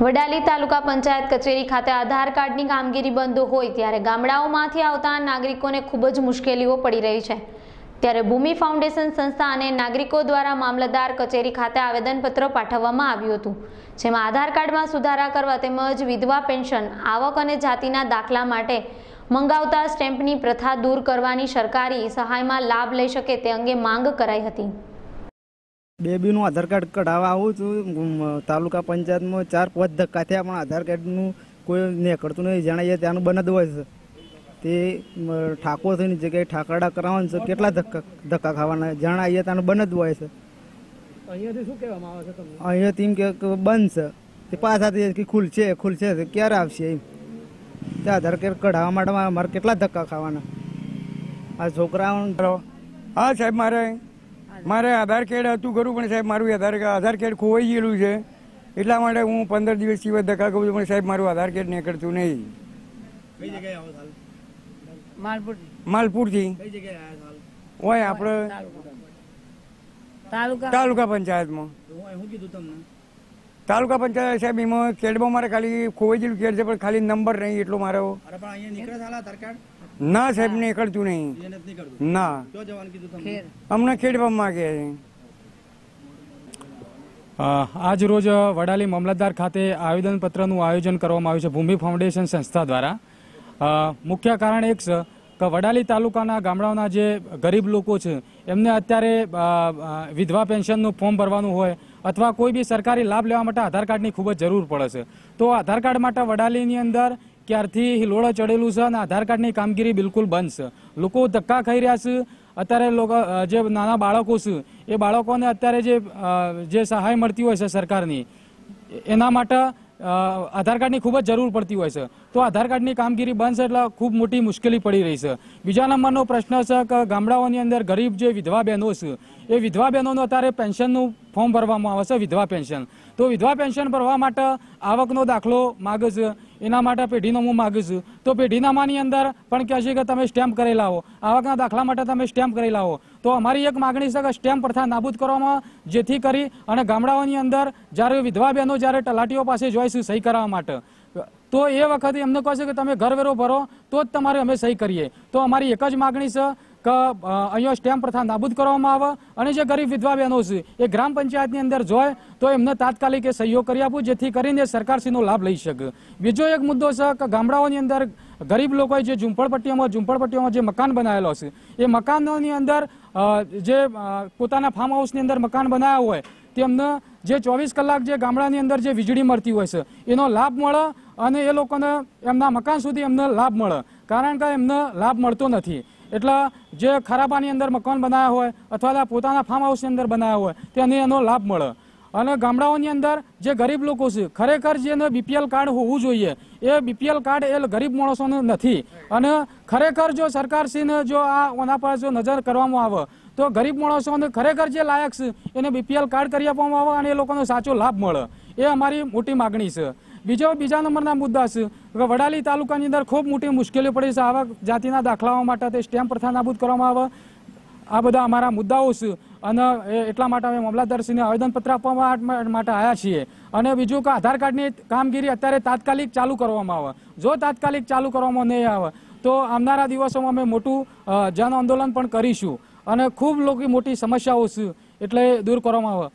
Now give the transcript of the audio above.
વડાલી તાલુકા પંચાયત કચેરી ખાતે આધાર કાર્ડની કામગીરી બંધ હોય ત્યારે ગામડાઓમાંથી આવતા નાગરિકોને ખૂબ જ મુશ્કેલીઓ પડી રહી છે. ત્યારે ભૂમિ ફાઉન્ડેશન સંસ્થા અને નાગરિકો દ્વારા મામલતદાર કચેરી ખાતે આવેદનપત્ર પાઠવવામાં આવ્યું હતું, જેમાં આધાર કાર્ડમાં સુધારા કરવા તેમજ વિધવા પેન્શન, આવક અને જાતિના દાખલા માટે મંગાવતા સ્ટેમ્પની પ્રથા દૂર કરવાની સરકારી સહાયમાં લાભ લઈ શકે તે અંગે માંગ કરાઈ હતી. બેબીનું આધાર કાર્ડ કઢાવવા આવું છું. તાલુકા પંચાયતમાં ચાર પાંચ ધક્કા થયા પણ આધાર કાર્ડનું કોઈ નીકળતું નહીં. જણાઈએ ત્યાંનું બંધ હોય છે. તે ઠાકોર થઈને જગ્યાએ ઠાકરડા કરાવવાનું છે. કેટલા ધક્કા ધક્કા ખાવાના? જણાવીએ ત્યાંનું બંધ હોય છે. અહીંયાથી શું કહેવામાં આવે છે તમને? અહીંયાથી એમ કે કે બંધ છે. તે પાછા તે કે ખુલશે ખુલશે તે ક્યારે આવશે એમ. તે આધાર કાર્ડ કઢાવવા માટે મારે મારે કેટલા ધક્કા ખાવાના? આ છોકરાઓ હા સાહેબ મારે મારે આધાર કાર્ડ હતું ખરું પણ સાહેબ મારું આધાર આધાર કાર્ડ ખોવાઈ ગયેલું છે. એટલા માટે હું પંદર દિવસ સિવાય ધક્કા કહું છું પણ સાહેબ મારું આધાર કાર્ડ નીકળતું નહીં. કઈ જગ્યાએ આવો હાલ માલપુર માલપુરથી? કઈ જગ્યાએ આવ્યા હાલ હોય આપણે તાલુકા. તાલુકા. પંચાયતમાં. શું કીધું તમને? તાલુકા પંચાયત સાહેબ એમાં કેડમાં મારે ખાલી ખોવાઈ જ કેડ છે પણ ખાલી નંબર નહીં એટલો મારો. ના સાહેબ નીકળતું નહીં. ના. અમને ખેડવામાં માગે છે. આજ રોજ વડાલી મામલતદાર ખાતે આવેદનપત્રનું આયોજન કરવામાં આવ્યું છે ભૂમિ ફાઉન્ડેશન સંસ્થા દ્વારા. મુખ્ય કારણ એક છે કે વડાલી તાલુકાના ગામડાઓના જે ગરીબ લોકો છે એમને અત્યારે વિધવા પેન્શનનું ફોર્મ ભરવાનું હોય અથવા કોઈ બી સરકારી લાભ લેવા માટે આધાર કાર્ડની ખૂબ જ જરૂર પડે છે. તો આધાર કાર્ડ માટે વડાલીની અંદર ક્યારથી હિલોળો ચડેલું છે અને આધાર કાર્ડની કામગીરી બિલકુલ બંધ છે. લોકો ધક્કા ખાઈ રહ્યા છે. અત્યારે લોકો જે નાના બાળકો છે, એ બાળકોને અત્યારે જે જે સહાય મળતી હોય છે સરકારની, એના માટે આધાર કાર્ડની ખૂબ જ જરૂર પડતી હોય છે. તો આધાર કાર્ડની કામગીરી બંધ છે એટલે ખૂબ મોટી મુશ્કેલી પડી રહી છે. બીજા નંબરનો પ્રશ્ન છે કે ગામડાઓની અંદર ગરીબ જે વિધવા બહેનો છે, એ વિધવા બહેનોનું અત્યારે પેન્શનનું ફોર્મ ભરવામાં આવે છે, વિધવા પેન્શન. તો વિધવા પેન્શન ભરવા માટે આવકનો દાખલો માગે છે. એના માટે પેઢીનો હું માગું છું. તો પેઢીનામાની અંદર પણ કહે છે કે તમે સ્ટેમ્પ કરી લાવો. આવકના દાખલા માટે તમે સ્ટેમ્પ કરી લાવો. તો અમારી એક માગણી છે કે સ્ટેમ્પ પ્રથા નાબૂદ કરવામાં જેથી કરી અને ગામડાઓની અંદર જ્યારે વિધવા બહેનો જ્યારે તલાટીઓ પાસે જોઈશું સહી કરાવવા માટે. તો એ વખતે એમને કહે છે કે તમે ઘરવેરો ભરો, તો જ તમારે અમે સહી કરીએ. તો અમારી એક જ માગણી છે કે અહીંયા સ્ટેમ્પ પ્રથા નાબૂદ કરવામાં આવે અને જે ગરીબ વિધવા બહેનો છે, એ ગ્રામ પંચાયતની અંદર જોય, તો એમને તાત્કાલિક એ સહયોગ કરી આપવું જેથી કરીને સરકારશ્રીનો લાભ લઈ શકે. બીજો એક મુદ્દો છે કે ગામડાઓની અંદર ગરીબ લોકોએ જે ઝૂંપડપટ્ટીઓમાં, ઝુંપડપટ્ટીઓમાં જે મકાન બનાવેલો છે, એ મકાનોની અંદર જે પોતાના ફાર્મ હાઉસની અંદર મકાન બનાવ્યા હોય, તેમને જે ચોવીસ કલાક જે ગામડાની અંદર જે વીજળી મળતી હોય છે, એનો લાભ મળે અને એ લોકોને એમના મકાન સુધી એમને લાભ મળે. કારણ કે એમને લાભ મળતો નથી. એટલે જે ખરાબાની અંદર મકાન બનાવ્યા હોય અથવા તો પોતાના ફાર્મ હાઉસની અંદર બનાવ્યા હોય, તેને એનો લાભ મળે. અને ગામડાઓની અંદર જે ગરીબ લોકો છે, ખરેખર જેને બીપીએલ કાર્ડ હોવું જોઈએ, એ બીપીએલ કાર્ડ એ ગરીબ માણસોનું નથી. અને ખરેખર જો સરકારશ્રીને જો આ ઓના પર જો નજર કરવામાં આવે, તો ગરીબ માણસોને ખરેખર જે લાયક છે, એને બીપીએલ કાર્ડ કરી આપવામાં આવે અને એ લોકોનો સાચો લાભ મળે. એ અમારી મોટી માગણી છે. બીજો બીજા નંબરના મુદ્દા છે કે વડાલી તાલુકાની અંદર ખૂબ મોટી મુશ્કેલીઓ પડી છે. આવા જાતિના દાખલાઓ માટે તે સ્ટેમ્પ પ્રથા નાબૂદ કરવામાં આવે. આ બધા અમારા મુદ્દાઓ છે અને એટલા માટે અમે મામલતદારશ્રીને આવેદનપત્ર આપવા માટે આવ્યા છીએ. અને બીજું કે આધાર કાર્ડની કામગીરી અત્યારે તાત્કાલિક ચાલુ કરવામાં આવે. જો તાત્કાલિક ચાલુ કરવામાં નહીં આવે, તો આવનારા દિવસોમાં અમે મોટું જન આંદોલન પણ કરીશું. અને ખૂબ લોકો મોટી સમસ્યાઓ છે, એટલે દૂર કરવામાં આવે.